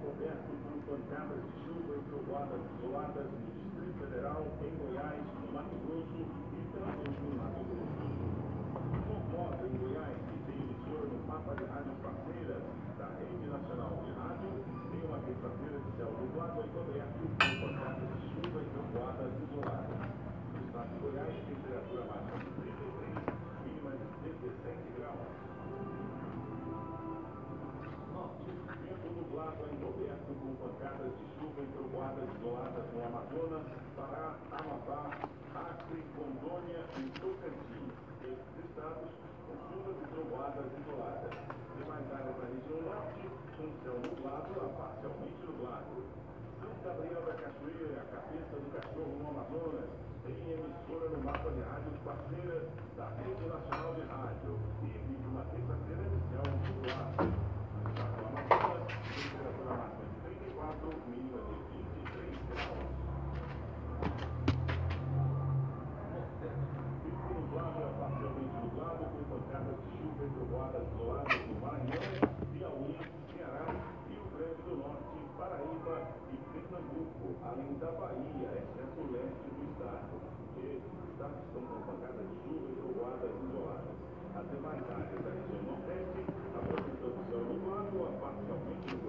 coberto por pancadas de chuva e trovoadas isoladas no Distrito Federal, em Goiás, no Mato Grosso e também no Mato Grosso. Formosa, em Goiás, que tem emissora no mapa de rádio parceira da Rede Nacional de Rádio, tem uma terça-feira de céu nublado e coberto por pancadas de encoberto com pancadas de chuva e trovoadas isoladas no Amazonas, Pará, Amapá, Acre, Rondônia e Tocantins. Esses estados com chuvas e trovoadas isoladas. Demais áreas da região norte, com céu nublado a parcialmente nublado. São Gabriel da Cachoeira, a cabeça do cachorro no Amazonas, tem emissora no mapa de rádios parceiras da Rede Nacional de Rádio. E vive uma terça-feira de céu nublado. Estado do Amazonas, temperatura máxima de 34, mínima de 23 graus. Tempo nublado a parcialmente nublado, com pancadas de chuva trovoadas isoladas no Maranhão, Piauí, Ceará, Rio Grande do Norte, Paraíba Pernambuco, além da Bahia, exceto o leste do estado. Esses estados estão com pancadas de chuva trovoadas isoladas. As demais áreas da região nordeste, a previsão do céu nublado a parcialmente.